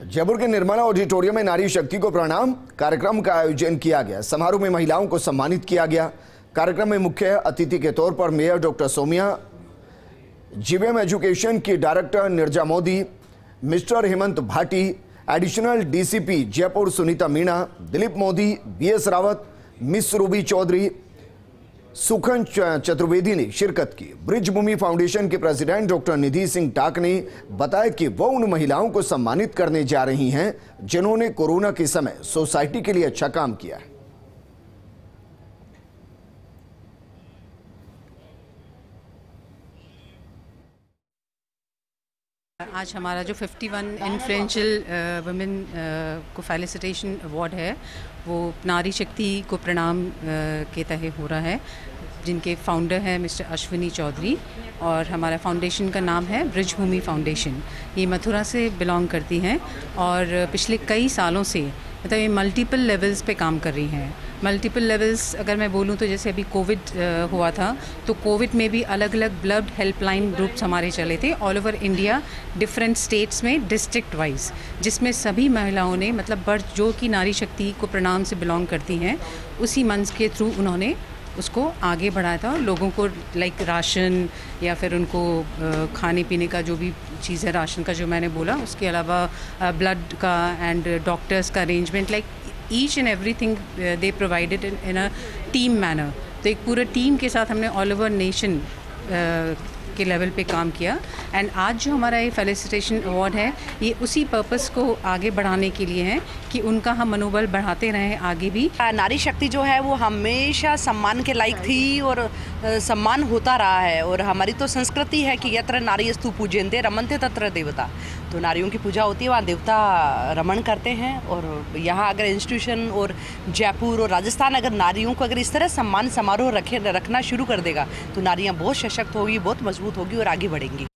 जयपुर के निर्मला ऑडिटोरियम में नारी शक्ति को प्रणाम। कार्यक्रम का आयोजन किया गया। समारोह में महिलाओं को सम्मानित किया गया। कार्यक्रम में मुख्य अतिथि के तौर पर mayor doctor Somiya, GVM education की director Nirja Modi, mister Hemant Bhati, additional DCP Jaipur Sunita Meena, Dilip Modi BS Rawat, miss Ruby Chaudhary Sukhan Chaturvedi ने शिरकत की। ब्रिजभूमि फाउंडेशन के प्रेसिडेंट डॉक्टर निधि सिंह टाक ने बताया कि वो उन महिलाओं को सम्मानित करने जा रही हैं, जिन्होंने कोरोना के समय सोसाइटी के लिए अच्छा काम किया है। आज हमारा जो 51 वन इन्फ्लुएंशियल वुमेन को फेलिसिटेशन अवार्ड है वो नारी शक्ति को प्रणाम uh, के तहत हो रहा है जिनके फाउंडर हैं मिस्टर अश्विनी चौधरी और हमारा फाउंडेशन का नाम है ब्रिजभूमि फाउंडेशन ये मथुरा से बिलोंग करती हैं और पिछले कई सालों से मतलब ये मल्टीपल लेवल्स पे काम कर रही हैं। मल्टीपल लेवल्स अगर मैं बोलूँ तो जैसे अभी कोविड हुआ था तो कोविड में भी अलग अलग ब्लड हेल्पलाइन ग्रुप्स हमारे चले थे all over India different states में डिस्ट्रिक्ट वाइज जिसमें सभी महिलाओं ने मतलब बर्थ जो कि नारी शक्ति को प्रणाम से बिलोंग करती हैं, उसी मंच के थ्रू उन्होंने उसको आगे बढ़ाया था लोगों को लाइक राशन या फिर उनको खाने पीने का जो भी चीज़ है, राशन का जो मैंने बोला, उसके अलावा ब्लड का एंड डॉक्टर्स का arrangement like each and everything they provided in a team manner तो एक पूरा टीम के साथ हमने ऑल ओवर नेशन के लेवल पे काम किया। एंड आज जो हमारा ये फेलिसिटेशन अवार्ड है, ये उसी पर्पस को आगे बढ़ाने के लिए है कि उनका हम मनोबल बढ़ाते रहें आगे भी। नारी शक्ति जो है, वो हमेशा सम्मान के लायक थी और सम्मान होता रहा है और हमारी तो संस्कृति है कि यत्र नारी स्तु रमन रमनते तत्र देवता। तो नारियों की पूजा होती है, वहाँ देवता रमन करते हैं और यहाँ अगर इंस्टीट्यूशन और जयपुर और राजस्थान अगर नारियों को अगर इस तरह सम्मान समारोह रखे, रखना शुरू कर देगा तो नारियाँ बहुत सशक्त होगी, बहुत मज़बूत होगी और आगे बढ़ेंगी।